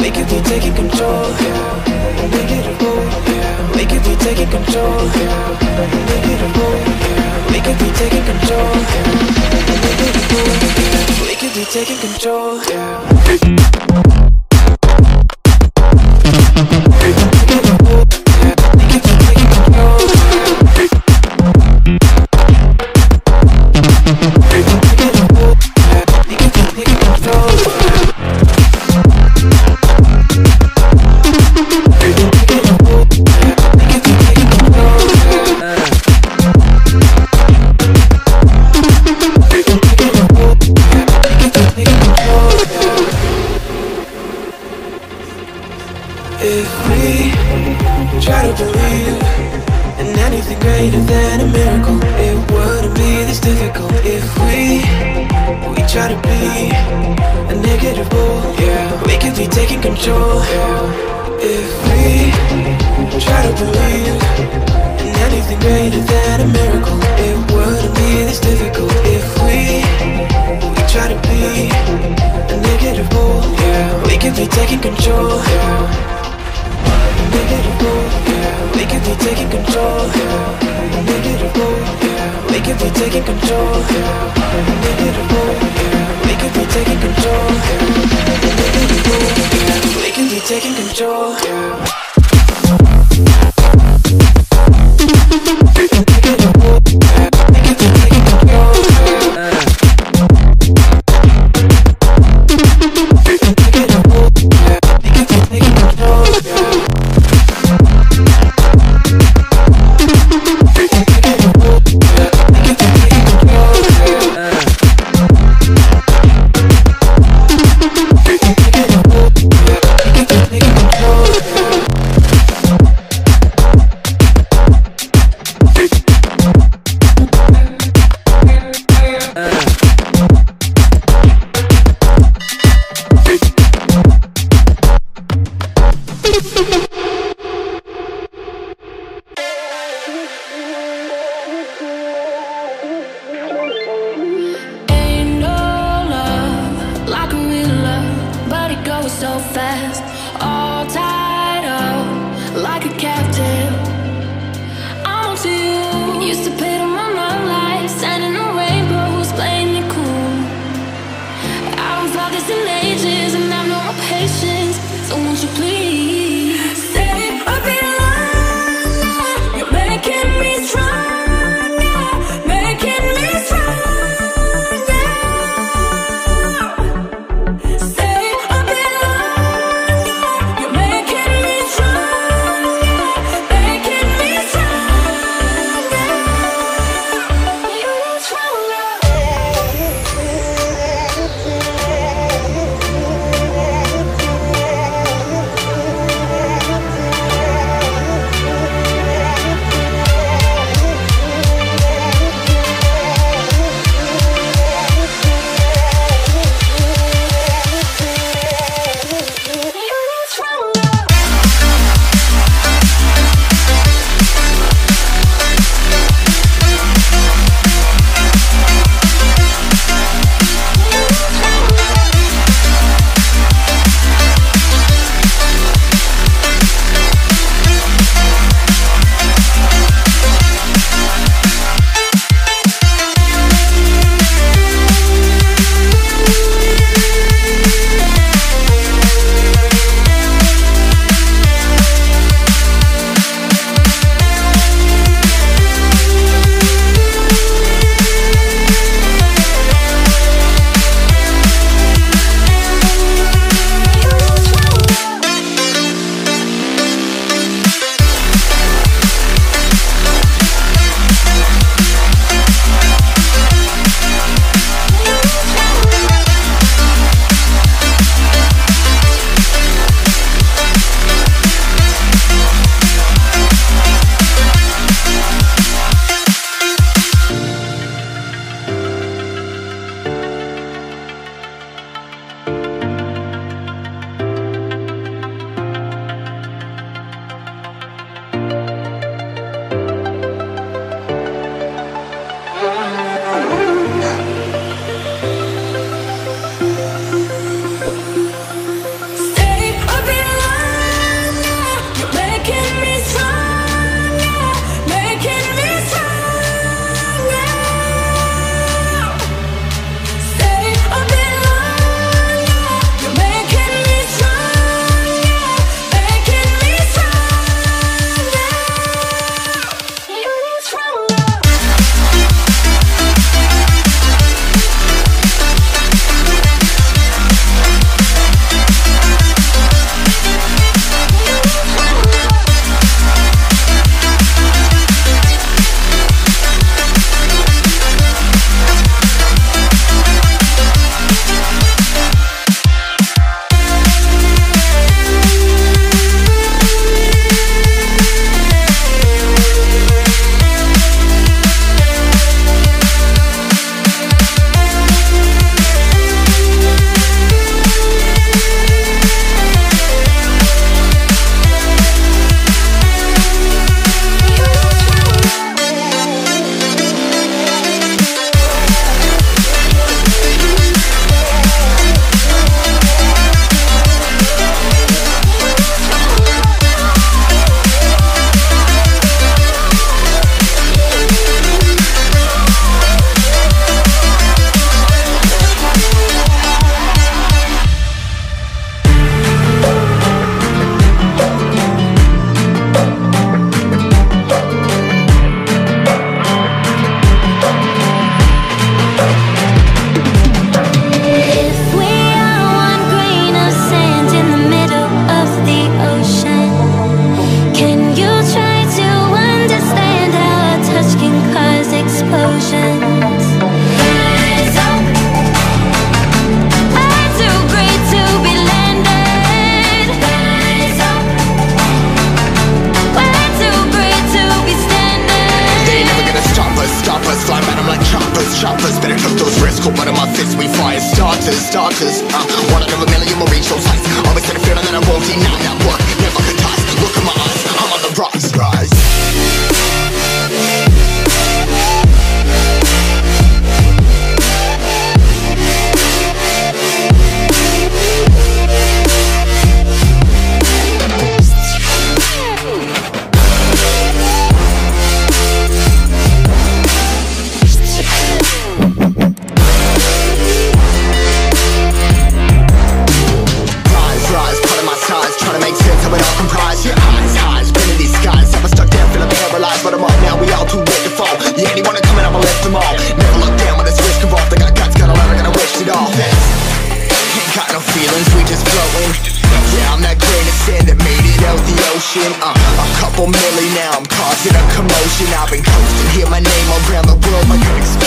We could be taking control. yeah. Make it a rule, yeah. Make could be taking control. yeah. Make it a rule, yeah. Make could be taking control. yeah. Make it a rule, yeah. Make could be taking control. If be taking control. If we try to believe in anything greater than a miracle, it wouldn't be this difficult. If we we try to be a negative bull, yeah, we could be taking control. Yeah. We could be taking control. We could be taking control. We could be taking control. We could be taking control. Ain't so fast. fires, we fire starters, starters. Uh, one out of a million will reach those heights. Always had a feeling that I won't deny that work. I've been coasting. Hear my name all around the world like an explosion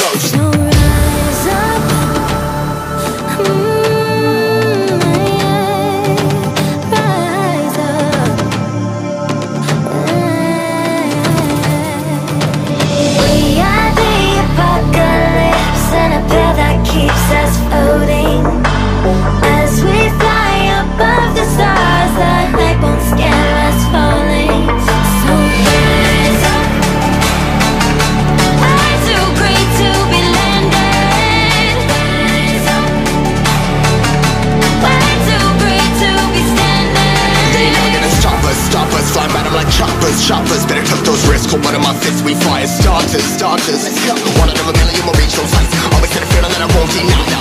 Call one of my fists, we fire starters, starters. One out of a million will reach those heights. Always had a feeling that I won't deny.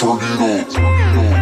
Tornado. Tornado.